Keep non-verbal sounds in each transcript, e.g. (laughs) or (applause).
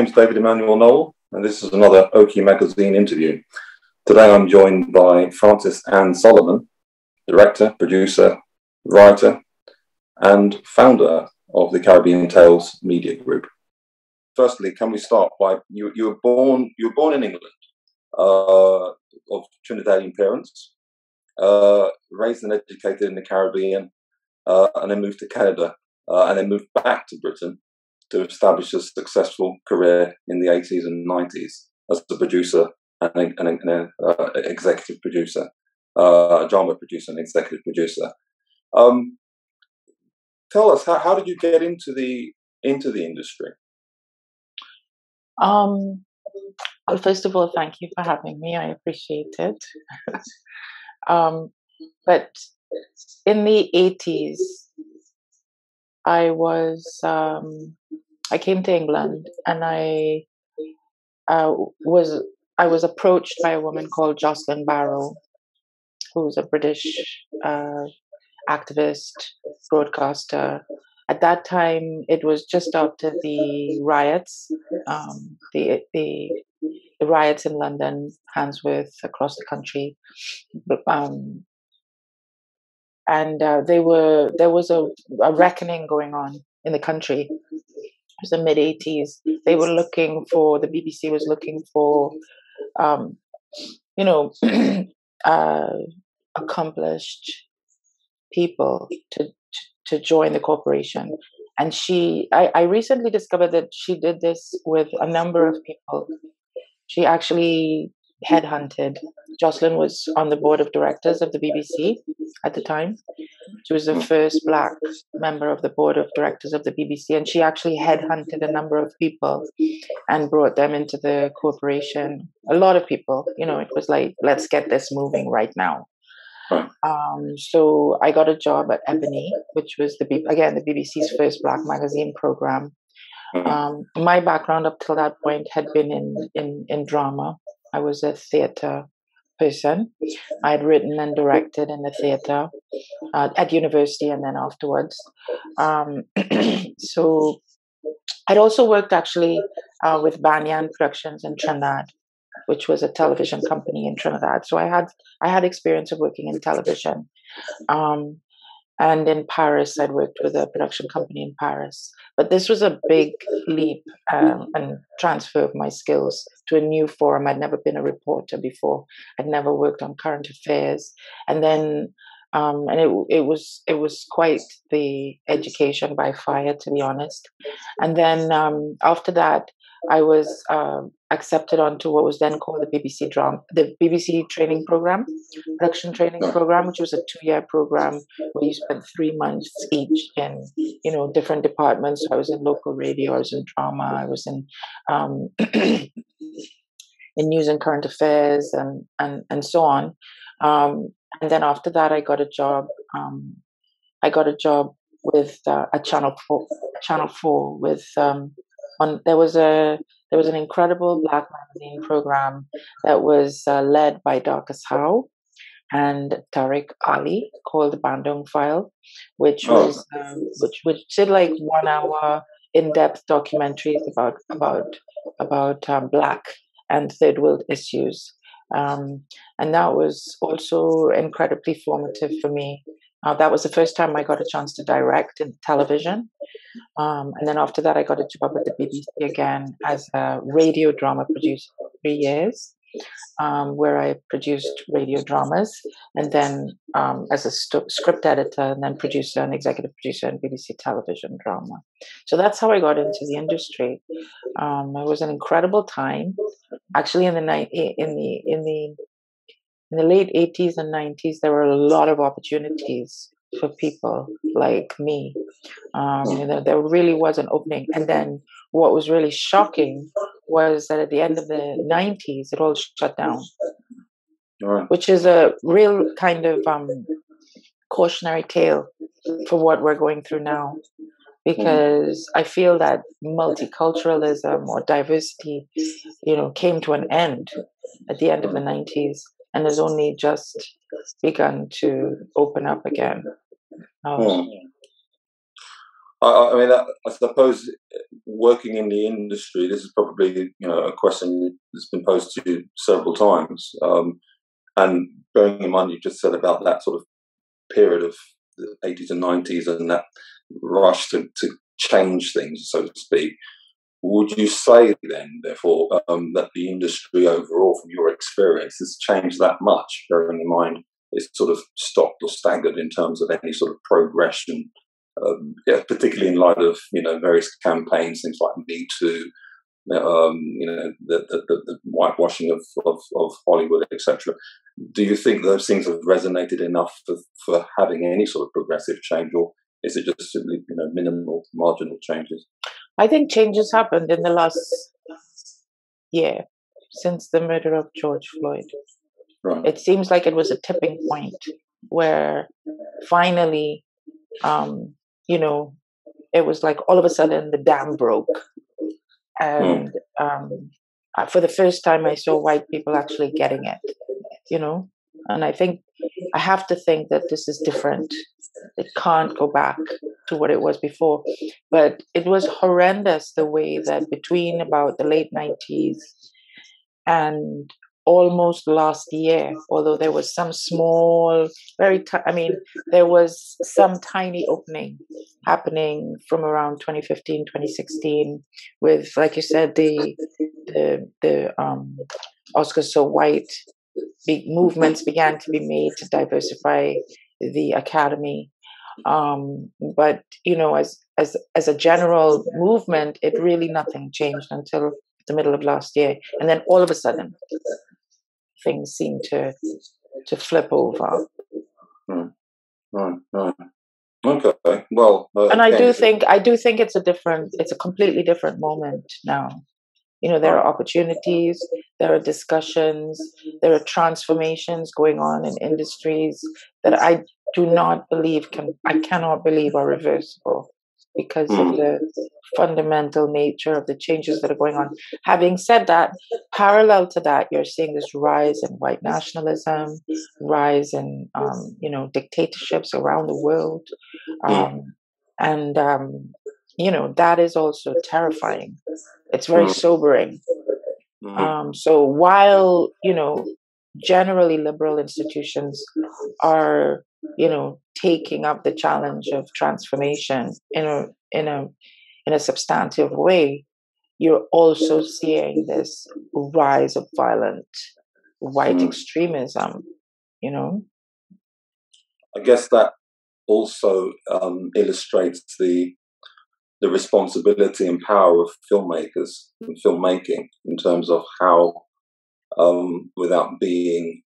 My name is David Emmanuel Noel, and this is another Occhi Magazine interview. Today I'm joined by Frances Anne Solomon, director, producer, writer, and founder of the Caribbean Tales Media Group. Firstly, can we start by you? You were born. You were born in England, uh, of Trinidadian parents, uh, raised and educated in the Caribbean, uh, and then moved to Canada, uh, and then moved back to Britain to establish a successful career in the 80s and 90s as a producer and an uh, executive producer, uh, a drama producer and executive producer. Um, tell us how, how did you get into the into the industry? Um, well, first of all, thank you for having me. I appreciate it. (laughs) um, but in the 80s, I was um, I came to England and I uh, was I was approached by a woman called Jocelyn Barrow, who's a British uh, activist, broadcaster. At that time, it was just after the riots, um, the, the, riots in London, Handsworth, across the country, um, and uh, they were there was a, a reckoning going on in the country was the mid 80s. They were looking for, the BBC was looking for, um, you know, (clears throat) uh, accomplished people to, to, to join the corporation. And she, I, I recently discovered that she did this with a number of people. She actually headhunted. Jocelyn was on the board of directors of the BBC at the time. She was the first black member of the board of directors of the BBC, and she actually headhunted a number of people and brought them into the corporation. A lot of people, you know, it was like, let's get this moving right now. Um, so I got a job at Ebony, which was the again the BBC's first black magazine program. Mm-hmm. Um, my background up till that point had been in in, in drama. I was a theatre person. I had written and directed in the theatre uh, at university and then afterwards. Um, (clears throat) so I'd also worked actually uh, with Banyan Productions in Trinidad, which was a television company in Trinidad. So I had I had experience of working in television. Um, and in Paris, I'd worked with a production company in Paris. But this was a big leap um, and transfer of my skills to a new forum. I'd never been a reporter before. I'd never worked on current affairs, and then um, and it it was it was quite the education by fire, to be honest. And then um, after that, I was uh, accepted onto what was then called the BBC drama, the BBC training program, production training program, which was a two-year program where you spent three months each in, you know, different departments. I was in local radio, I was in drama, I was in um, in news and current affairs, and and and so on. Um, and then after that, I got a job. Um, I got a job with uh, a Channel Four, Channel Four with um, on there was a there was an incredible black magazine program that was uh, led by Darcus Howe and Tariq Ali called the Bandung File, which oh. was um, which which did like one hour in depth documentaries about about about um, black and third world issues. Um, and that was also incredibly formative for me uh, that was the first time I got a chance to direct in television. Um, and then after that, I got a job at the BBC again as a radio drama producer for three years, um, where I produced radio dramas. And then um, as a st- script editor, and then producer and executive producer in BBC television drama. So that's how I got into the industry. Um, it was an incredible time. Actually, in the night, in the in the in the late 80s and 90s, there were a lot of opportunities for people like me. Um, you know, there really was an opening. And then what was really shocking was that at the end of the 90s, it all shut down, right. which is a real kind of um, cautionary tale for what we're going through now. Because I feel that multiculturalism or diversity, you know, came to an end at the end of the 90s and has only just begun to open up again. Um, I, I mean, I, I, suppose working in the industry, this is probably you know a question that's been posed to you several times. Um, and bearing in mind you just said about that sort of period of the 80s and 90s and that rush to, to change things, so to speak, would you say then, therefore, um, that the industry overall, from your experience, has changed that much, bearing in mind it's sort of stopped or staggered in terms of any sort of progression um, yeah, particularly in light of you know various campaigns, things like Me Too, um, you know the, the, the, whitewashing of, of, of Hollywood, etc. Do you think those things have resonated enough for, for having any sort of progressive change, or is it just simply you know minimal, marginal changes? I think changes happened in the last year since the murder of George Floyd. Right. It seems like it was a tipping point where finally um, you know, it was like all of a sudden the dam broke. And um, for the first time, I saw white people actually getting it, you know. And I think I have to think that this is different. It can't go back to what it was before. But it was horrendous the way that between about the late 90s and almost last year, although there was some small, very, t- I mean, there was some tiny opening happening from around 2015, 2016, with, like you said, the the the um, Oscar So White big movements began to be made to diversify the academy. Um, but you know, as as as a general movement, it really nothing changed until the middle of last year, and then all of a sudden, things seem to to flip over. Hmm. Right, right. Okay. Well, uh, and I do think I do think it's a different, it's a completely different moment now. You know, there are opportunities, there are discussions, there are transformations going on in industries that I do not believe can I cannot believe are reversible because mm. of hmm. the fundamental nature of the changes that are going on. Having said that, parallel to that, you're seeing this rise in white nationalism, rise in um, you know dictatorships around the world, hmm. um, and um, you know that is also terrifying. It's very mm. sobering. Mm. so while you know generally liberal institutions are you know taking up the challenge of transformation in a in a in a substantive way you're also seeing this rise of violent white mm. extremism you know i guess that also um, illustrates the the responsibility and power of filmmakers and filmmaking in terms of how um, without being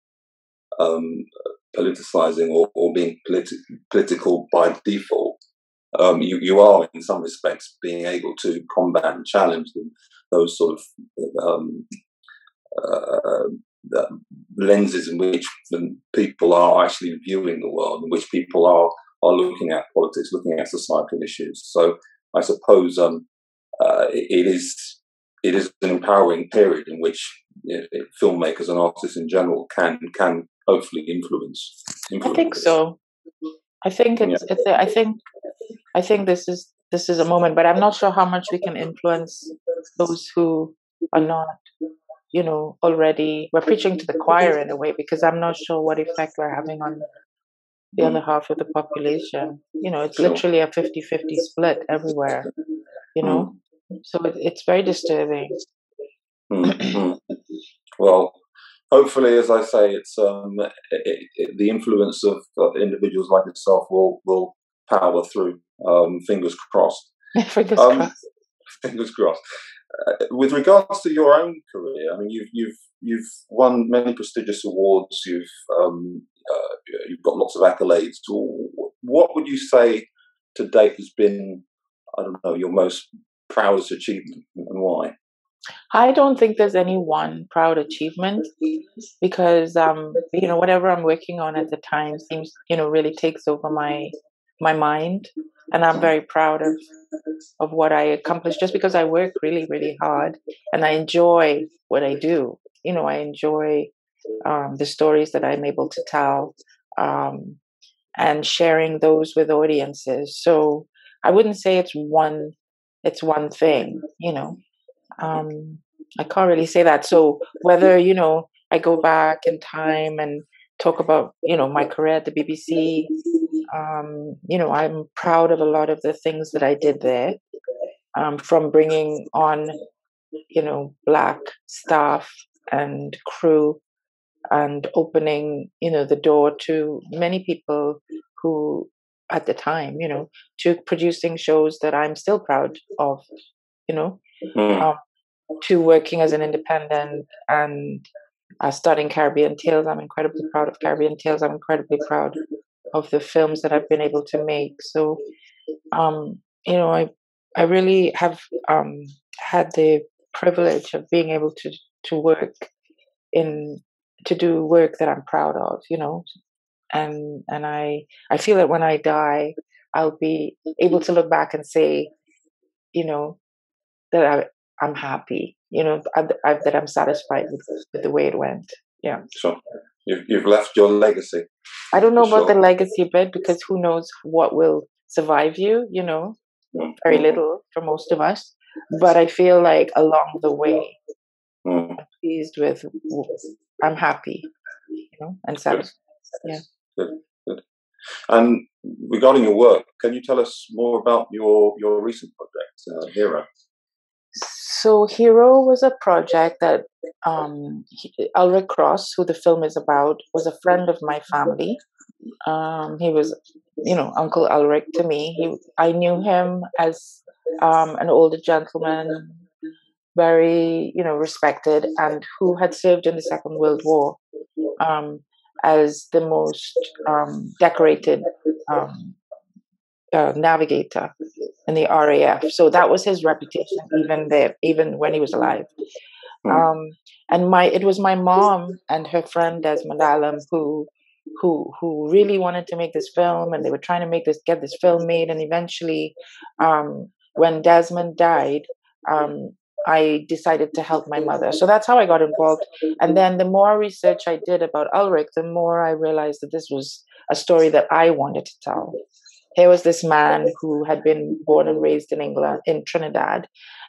um, politicizing or, or being politi- political by default. Um, you, you are, in some respects, being able to combat and challenge them, those sort of um, uh, lenses in which people are actually viewing the world, in which people are are looking at politics, looking at societal issues. So I suppose um, uh, it, it is it is an empowering period in which you know, filmmakers and artists in general can can hopefully influence. influence I think so. I think it's, yeah. it's a, I think I think this is this is a moment, but I'm not sure how much we can influence those who are not, you know, already. We're preaching to the choir in a way because I'm not sure what effect we're having on the mm. other half of the population. You know, it's literally a 50 50 split everywhere, you know, mm. so it, it's very disturbing. Mm-hmm. well, hopefully, as I say, it's um, it, it, the influence of uh, individuals like yourself will will power through. Um, fingers crossed. (laughs) fingers um, crossed. (laughs) Fingers crossed. Uh, with regards to your own career, I mean, you've you've you've won many prestigious awards. You've um, uh, you've got lots of accolades. What would you say to date has been, I don't know, your most proudest achievement, and why? I don't think there's any one proud achievement because um, you know whatever I'm working on at the time seems you know really takes over my my mind and I'm very proud of of what I accomplished just because I work really really hard and I enjoy what I do. You know, I enjoy um, the stories that I'm able to tell um, and sharing those with audiences. So I wouldn't say it's one it's one thing, you know. Um, I can't really say that. So whether you know I go back in time and talk about you know my career at the BBC, um, you know I'm proud of a lot of the things that I did there, um, from bringing on you know black staff and crew and opening you know the door to many people who at the time you know to producing shows that i'm still proud of you know mm. um, to working as an independent and uh, starting caribbean tales. I'm incredibly proud of caribbean tales. I'm incredibly proud of the films that i've been able to make. So um you know i i really have um had the privilege of being able to to work in to do work that I'm proud of, you know. And and I I feel that when I die, I'll be able to look back and say, you know, that I I'm happy, you know, I, I, that I'm satisfied with, with the way it went. Yeah. Sure. You've, you've left your legacy. I don't know about sure. the legacy bit because who knows what will survive you, you know, mm-hmm. very little for most of us. But I feel like along the way, mm. I'm pleased with I'm happy, you know, and satisfied. Yeah. Good, good. And regarding your work, can you tell us more about your your recent project, uh, Hero? So Hero was a project that um, Ulrich Cross, who the film is about, was a friend of my family. Um, he was, you know, Uncle Ulrich to me. He, I knew him as um, an older gentleman very you know respected and who had served in the Second World War um, as the most um, decorated um, uh, navigator in the RAF. So that was his reputation, even there, even when he was alive. Hmm. Um, and my it was my mom and her friend Desmond Allam who who who really wanted to make this film, and they were trying to make this get this film made. And eventually, um, when Desmond died, um, I decided to help my mother. So that's how I got involved. And then the more research I did about Ulrich, the more I realized that this was a story that I wanted to tell. Here was this man who had been born and raised in England, in Trinidad,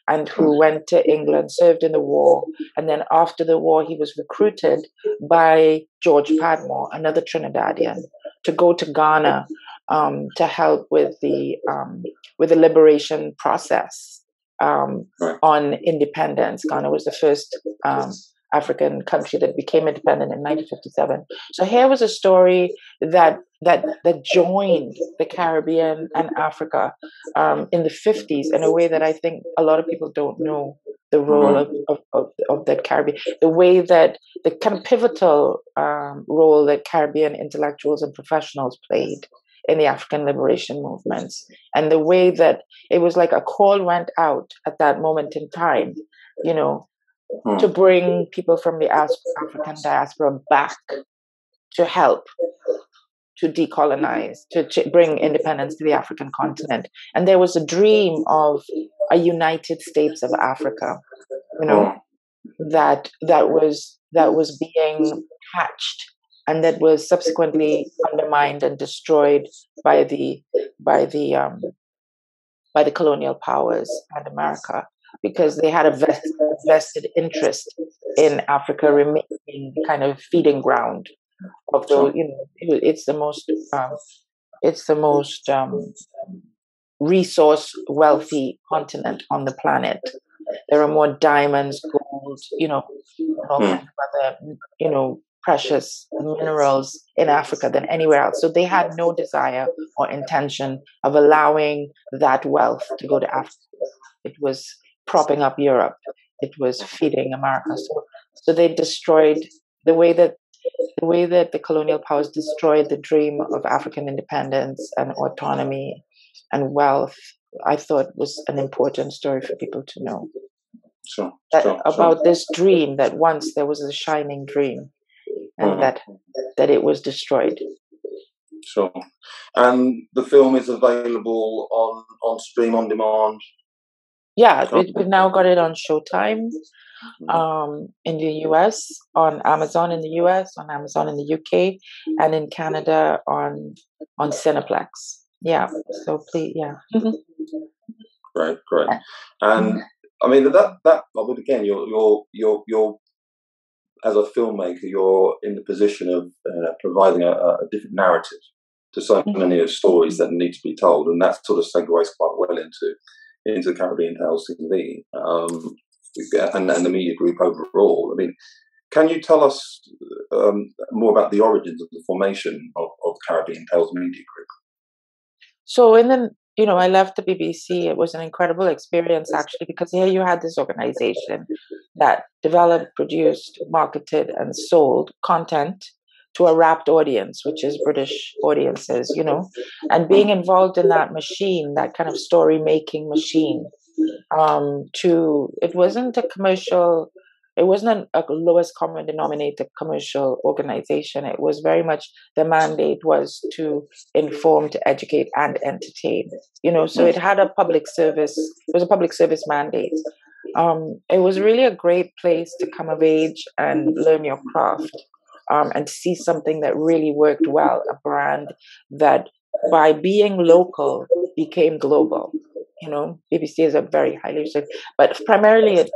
and who went to England, served in the war. And then after the war, he was recruited by George Padmore, another Trinidadian, to go to Ghana um, to help with the um, with the liberation process um, on independence. Ghana was the first um, African country that became independent in 1957. So here was a story that that that joined the Caribbean and Africa um, in the 50s in a way that I think a lot of people don't know the role of, of, of, of the Caribbean, the way that the kind of pivotal um, role that Caribbean intellectuals and professionals played in the African liberation movements. And the way that it was like a call went out at that moment in time, you know, hmm. to bring people from the African diaspora back to help to decolonize, to, to bring independence to the African continent. And there was a dream of a United States of Africa, you know, that that was that was being hatched and that was subsequently undermined and destroyed by the by the um, by the colonial powers and America because they had a vested, vested interest in Africa remaining kind of feeding ground of the you know it's the most um, it's the most um, resource wealthy continent on the planet. There are more diamonds, gold, you know, all kinds of other, you know, precious minerals in Africa than anywhere else. So they had no desire or intention of allowing that wealth to go to Africa. It was propping up Europe. It was feeding America. So, so they destroyed the way that the way that the colonial powers destroyed the dream of African independence and autonomy and wealth. I thought was an important story for people to know. Sure, sure, about sure. this dream that once there was a shining dream and mm-hmm. that that it was destroyed. Sure. And the film is available on on stream on demand. Yeah, we, have now got it on Showtime mm-hmm. um, in the US, on Amazon in the US, on Amazon in the UK, and in Canada on on Cineplex. yeah. So please, yeah. great, great. And I mean that that I mean again, you're you're you're you're as a filmmaker, you're in the position of uh, providing a, a, different narrative to so mm-hmm. many of stories that need to be told, and that sort of segues quite well into into Caribbean Tales TV um, and, and the media group overall. I mean, can you tell us um, more about the origins of the formation of, of Caribbean Tales Media Group? So, in the you know, I left the BBC. It was an incredible experience actually because here you had this organization that developed, produced, marketed, and sold content to a rapt audience, which is British audiences, you know, and being involved in that machine, that kind of story making machine. Um, to it wasn't a commercial it wasn't a lowest common denominator commercial organization. It was very much the mandate was to inform, to educate, and entertain. You know, so it had a public service. It was a public service mandate. Um, it was really a great place to come of age and learn your craft, um, and see something that really worked well. A brand that, by being local, became global you know bbc is a very highly but primarily it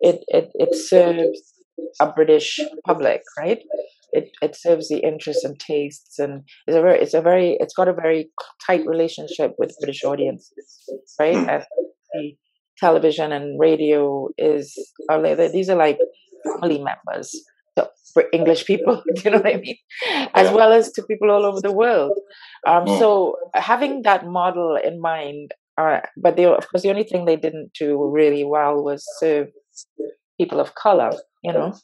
it, it, it serves a British public, right? It, it serves the interests and tastes, and it's a very, it's a very, it's got a very tight relationship with British audiences, right? Hmm. And the television and radio is, are like, these are like family members for English people, (laughs) do you know what I mean? As well as to people all over the world. Um, hmm. so having that model in mind, uh, but they, of course, the only thing they didn't do really well was serve people of color, you know.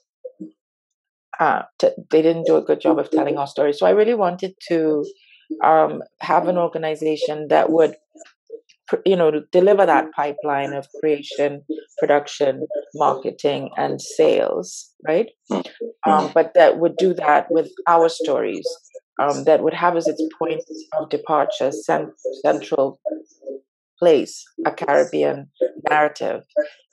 Uh, to, they didn't do a good job of telling our story. So I really wanted to um, have an organization that would, you know, deliver that pipeline of creation, production, marketing, and sales, right? Um, but that would do that with our stories. Um, that would have as its point of departure cent- central place a Caribbean narrative.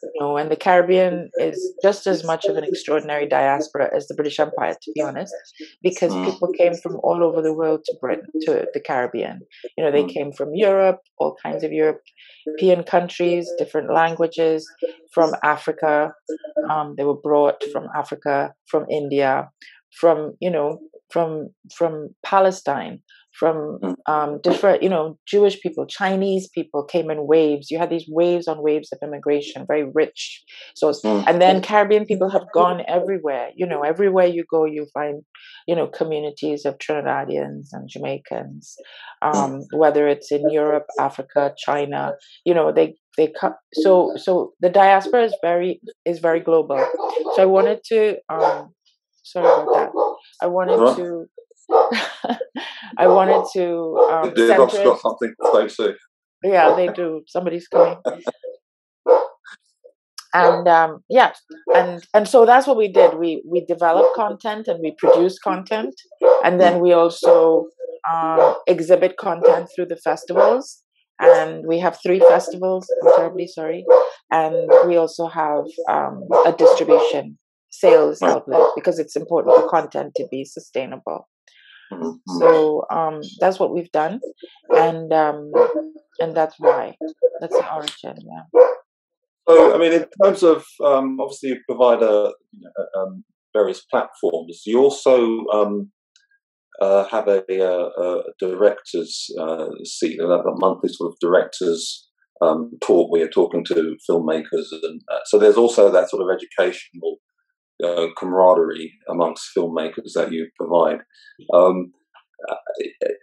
You know, and the Caribbean is just as much of an extraordinary diaspora as the British Empire, to be honest, because mm. people came from all over the world to Britain, to the Caribbean. You know, they mm. came from Europe, all kinds of European countries, different languages, from Africa. Um, they were brought from Africa, from India, from you know, from from Palestine from mm. um, different, you know, Jewish people, Chinese people came in waves. You had these waves on waves of immigration, very rich. So, mm. and then Caribbean people have gone everywhere. You know, everywhere you go, you find, you know, communities of Trinidadians and Jamaicans, mm. um, whether it's in Europe, Africa, China. You know, they they come. So, so the diaspora is very is very global. So I wanted to. Um, sorry about that. I wanted to (laughs) I wanted to. Um, the dog's got something to say Yeah, they do. Somebody's coming. and um, yeah, and and so that's what we did. We we developed content and we produced content, and then we also um, exhibit content through the festivals. And we have three festivals. I'm terribly sorry, and we also have um, a distribution sales outlet because it's important for content to be sustainable. Mm-hmm. So um, that's what we've done, and um, and that's why that's the origin. Yeah. So I mean, in terms of um, obviously you provide a, you know, um, various platforms. You also um, uh, have a, a, a directors uh, seat, a monthly sort of directors um, talk where you're talking to filmmakers, and uh, so there's also that sort of educational uh, camaraderie amongst filmmakers that you provide. Um, uh,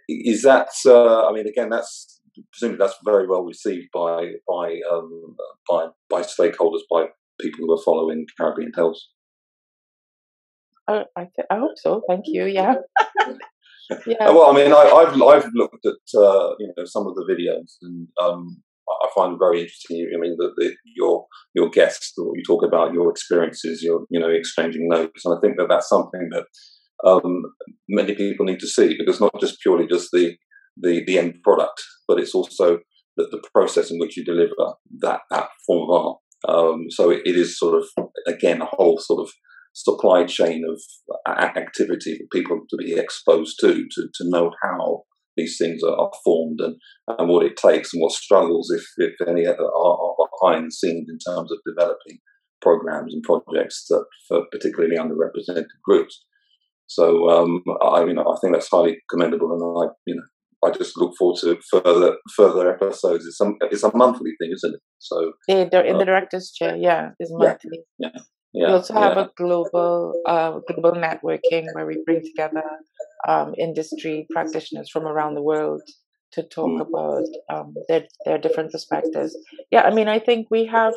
is that? Uh, I mean, again, that's presumably that's very well received by by um, by by stakeholders, by people who are following Caribbean Tales. I, I, th- I hope so. Thank you. Yeah. (laughs) yeah. Well, I mean, I, have I've looked at uh, you know some of the videos, and um, I find very interesting. I mean, that the, your your guests, you talk about your experiences, you're you know exchanging notes, and I think that that's something that um, many people need to see because not just purely just the the, the end product, but it's also the, the process in which you deliver that that form of art. Um, so it, it is sort of again a whole sort of supply chain of activity for people to be exposed to to to know how these things are, are formed and, and what it takes and what struggles, if, if any, are, are behind the scenes in terms of developing programs and projects that for particularly underrepresented groups. So um, I mean, I think that's highly commendable, and I, you know, I just look forward to further further episodes. It's a it's a monthly thing, isn't it? So in the, in the uh, director's chair, yeah, it's monthly. Yeah, yeah. yeah we also have yeah. a global uh, global networking where we bring together um, industry practitioners from around the world to talk mm. about um, their their different perspectives. Yeah, I mean, I think we have.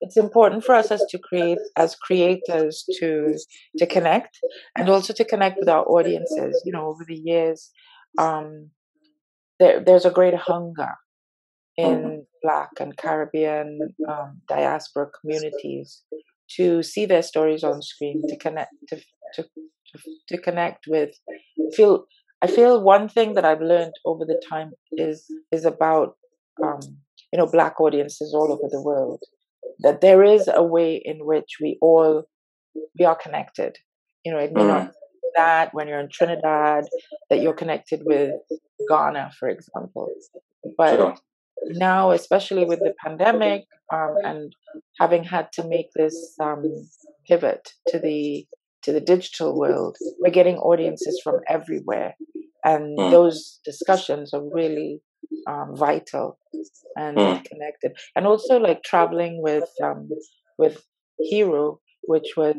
It's important for us as to create as creators to to connect and also to connect with our audiences. You know, over the years, um, there there's a great hunger in mm. Black and Caribbean um, diaspora communities to see their stories on screen, to connect, to, to to connect with feel i feel one thing that i've learned over the time is is about um, you know black audiences all over the world that there is a way in which we all we are connected you know it may mm. not that when you're in trinidad that you're connected with ghana for example but sure. now especially with the pandemic um, and having had to make this um, pivot to the to the digital world, we're getting audiences from everywhere. And mm. those discussions are really um, vital and mm. connected. And also like traveling with um, with Hero, which was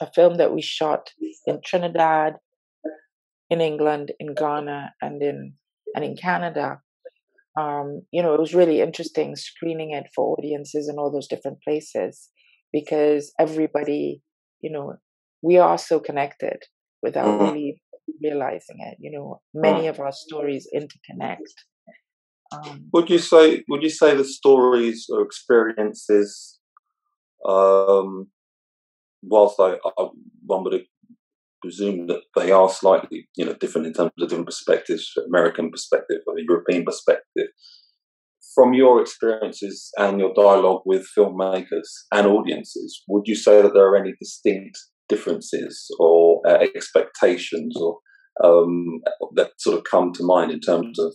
a film that we shot in Trinidad, in England, in Ghana, and in and in Canada. Um, you know, it was really interesting screening it for audiences in all those different places because everybody, you know, we are so connected without mm-hmm. really realizing it. You know, many mm. of our stories interconnect. Um, would you say? Would you say the stories or experiences, um, whilst I, I one would presume that they are slightly, you know, different in terms of different perspectives, American perspective or European perspective. From your experiences and your dialogue with filmmakers and audiences, would you say that there are any distinct differences or uh, expectations or um, that sort of come to mind in terms of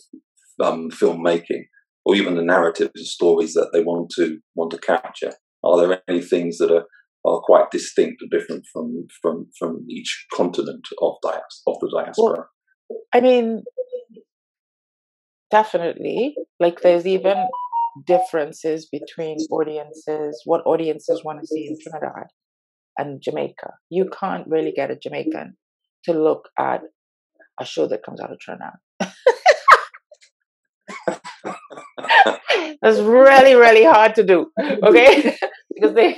um, filmmaking or even the narratives and stories that they want to want to capture? Are there any things that are, are quite distinct and different from from from each continent of dias- of the diaspora? Well, I mean, definitely. Like, there's even differences between audiences, what audiences want to see in Trinidad and Jamaica. You can't really get a Jamaican to look at a show that comes out of Trinidad. That's really, really hard to do. Okay, (laughs) because they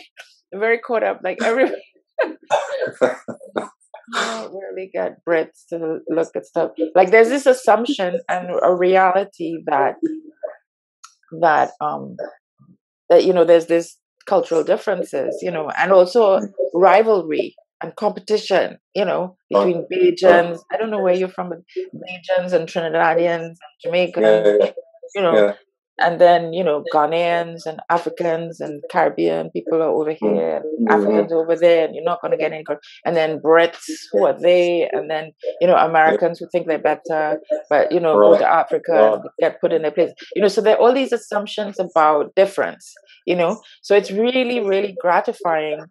are very caught up. Like everybody. (laughs) don't really get Brits to look at stuff. Like there's this assumption and a reality that that um that you know there's this cultural differences, you know, and also rivalry and competition, you know, oh, between Bajans. I don't know where you're from, but Bajans and Trinidadians and Jamaicans, yeah, yeah, you know, yeah and then you know Ghanaians and Africans and Caribbean people are over mm-hmm. here, mm-hmm. Africans over there, and you're not going to get any. And then Brits, who are they? And then you know Americans who think they're better, but you know right. go to Africa get put in their place. You know, so there are all these assumptions about difference. You know, so it's really really gratifying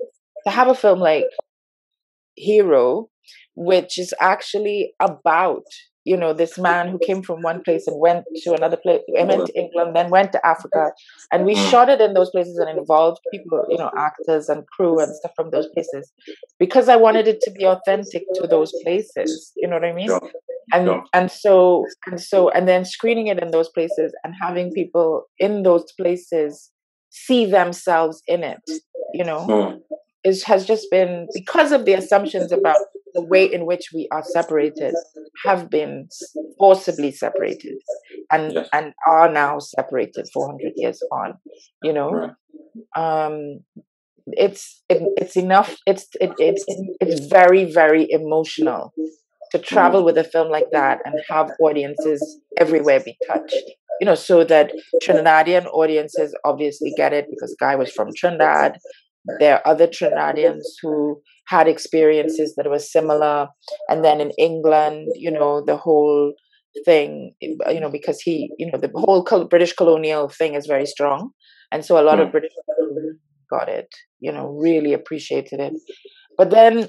to have a film like Hero, which is actually about you know, this man who came from one place and went to another place, went to England, then went to Africa. And we shot it in those places and involved people, you know, actors and crew and stuff from those places because I wanted it to be authentic to those places. You know what I mean? Yeah. And yeah. and so and so and then screening it in those places and having people in those places see themselves in it, you know, mm. is has just been because of the assumptions about the way in which we are separated have been forcibly separated and yes. and are now separated 400 years on you know right. um it's it, it's enough it's it, it's it's very very emotional to travel mm. with a film like that and have audiences everywhere be touched you know so that trinidadian audiences obviously get it because guy was from trinidad there are other trinidadians who had experiences that were similar. And then in England, you know, the whole thing, you know, because he, you know, the whole British colonial thing is very strong. And so a lot mm. of British got it, you know, really appreciated it. But then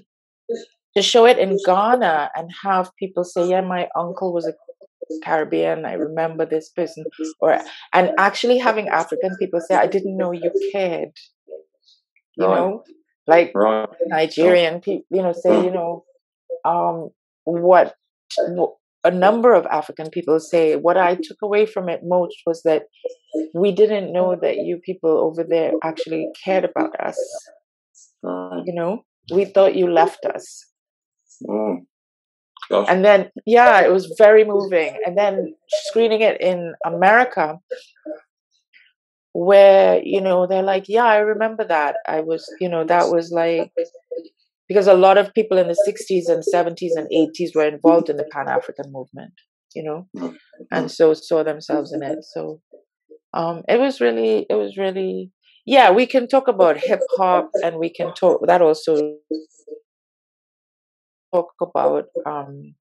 to show it in Ghana and have people say, yeah, my uncle was a Caribbean, I remember this person, or and actually having African people say, I didn't know you cared. You right. know, like right. Nigerian people, you know, say, you know, um, what, a number of African people say, what I took away from it most was that we didn't know that you people over there actually cared about us. You know, we thought you left us. Mm. And then, yeah, it was very moving. And then screening it in America, where, you know, they're like, yeah, I remember that. I was, you know, that was like, because a lot of people in the 60s and 70s and 80s were involved in the Pan African movement, you know, and so saw themselves in it. So um, it was really, it was really, yeah, we can talk about hip hop and we can talk, that also talk about um,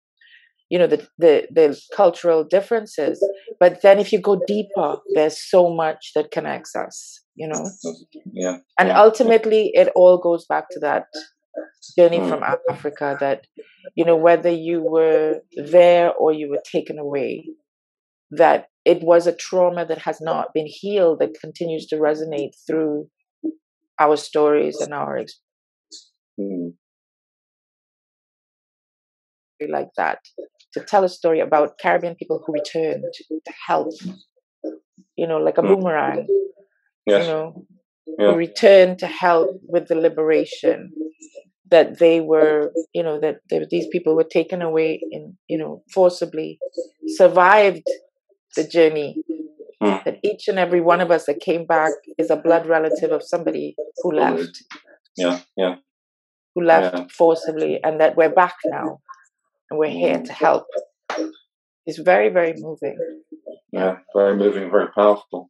you know the, the the cultural differences but then if you go deeper there's so much that connects us you know yeah and yeah. ultimately it all goes back to that journey mm. from africa that you know whether you were there or you were taken away that it was a trauma that has not been healed that continues to resonate through our stories and our mm like that to tell a story about Caribbean people who returned to help, you know, like a hmm. boomerang, yes. you know, yeah. who returned to help with the liberation that they were, you know, that they, these people were taken away in, you know, forcibly, survived the journey. Hmm. That each and every one of us that came back is a blood relative of somebody who left. Yeah, yeah. Who left yeah. forcibly, and that we're back now and we're here to help. It's very, very moving. Yeah, very moving, very powerful.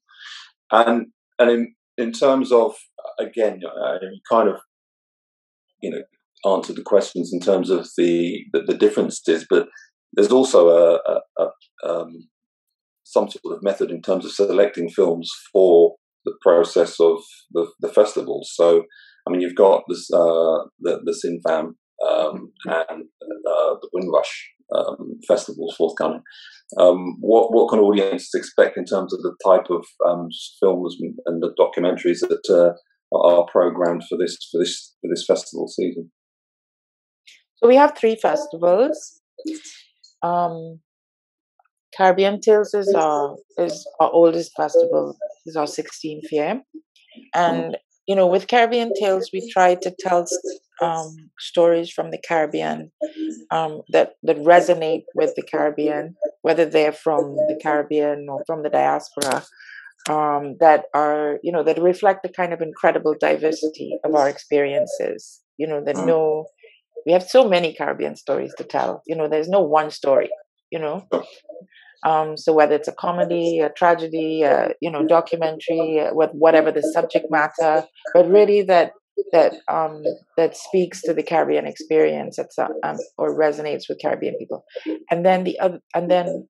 And and in in terms of again, uh, you kind of you know answered the questions in terms of the the, the differences, but there's also a, a, a um, some sort of method in terms of selecting films for the process of the, the festivals. So, I mean, you've got this uh, the the Cinefam um, and uh, the Windrush um, festivals forthcoming. Um, what what can audiences expect in terms of the type of um, films and the documentaries that uh, are programmed for this for this for this festival season? So we have three festivals. Um, Caribbean Tales is our is our oldest festival. Is our 16th year, and you know, with Caribbean Tales, we try to tell um, stories from the Caribbean um, that that resonate with the Caribbean, whether they're from the Caribbean or from the diaspora, um, that are you know that reflect the kind of incredible diversity of our experiences. You know that mm. no, we have so many Caribbean stories to tell. You know, there's no one story. You know, um, so whether it's a comedy, a tragedy, uh, you know, documentary, uh, with whatever the subject matter, but really that that um, that speaks to the Caribbean experience um, or resonates with Caribbean people. And then the other, and then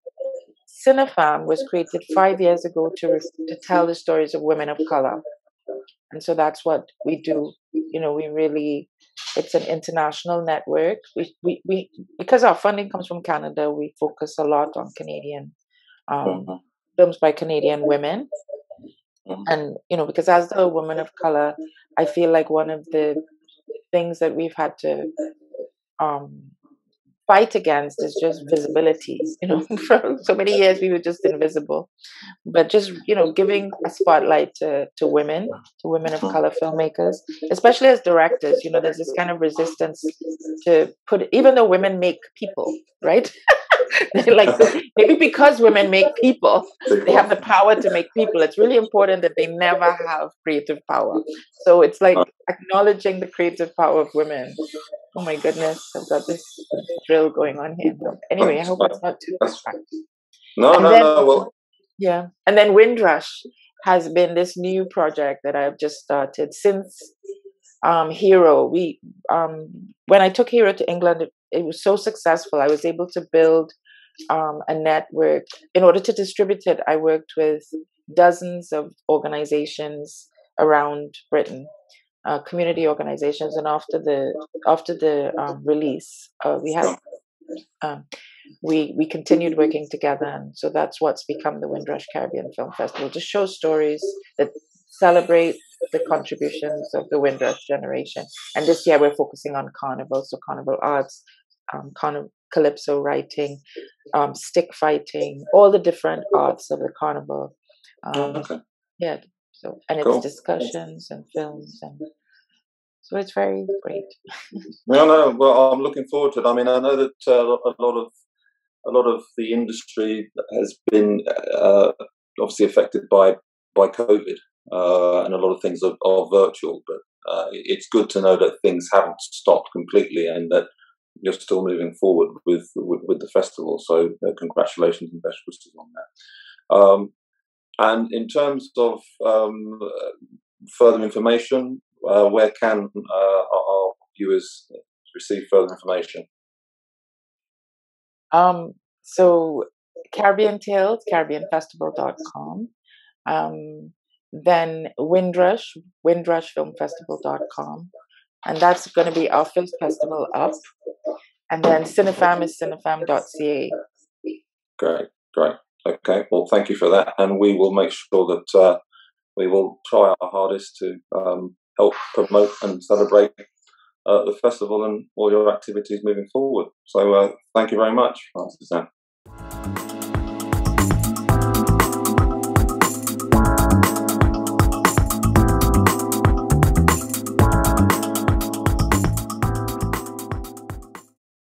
Cinefam was created five years ago to to tell the stories of women of color, and so that's what we do. You know, we really it's an international network. We, we, we because our funding comes from Canada, we focus a lot on Canadian um, mm-hmm. films by Canadian women. Mm-hmm. And you know, because as a woman of color, I feel like one of the things that we've had to um, fight against is just visibility. (laughs) You know, (laughs) for so many years we were just invisible, but just you know, giving a spotlight to to women, to women of uh-huh. color filmmakers, especially as directors. You know, there's this kind of resistance to put, even though women make people, right? (laughs) like maybe because women make people, they have the power to make people. It's really important that they never have creative power. So it's like uh-huh. acknowledging the creative power of women Oh my goodness, I've got this drill going on here. Anyway, I hope it's not too distracting. No, and no, then, no. Well, yeah, and then Windrush has been this new project that I've just started since um, Hero. We um, when I took Hero to England, it, it was so successful. I was able to build um, a network. In order to distribute it, I worked with dozens of organizations around Britain, uh, community organizations, and after the after the um, release, uh, we had um, we we continued working together, and so that's what's become the Windrush Caribbean Film Festival to show stories that celebrate the contributions of the Windrush generation. And this year we're focusing on carnival, so carnival arts, um, carnival calypso writing, um, stick fighting, all the different arts of the carnival. Um, okay. Yeah. So and cool. it's discussions and films and so it's very great. no, no. Well, I'm looking forward to it. I mean, I know that uh, a lot of a lot of the industry has been uh, obviously affected by by COVID, uh, and a lot of things are, are virtual. But uh, it's good to know that things haven't stopped completely, and that you're still moving forward with with, with the festival. So, uh, congratulations and best wishes on that. Um, and in terms of um, further information, uh, where can uh, our viewers receive further information? Um, so Caribbean Tales, CaribbeanFestival.com. Um, then Windrush, WindrushFilmFestival.com. And that's going to be our film festival up. And then Cinefam is cinefam.ca. Great, great. Okay, well, thank you for that. And we will make sure that uh, we will try our hardest to um, help promote and celebrate uh, the festival and all your activities moving forward. So uh, thank you very much, Suzanne.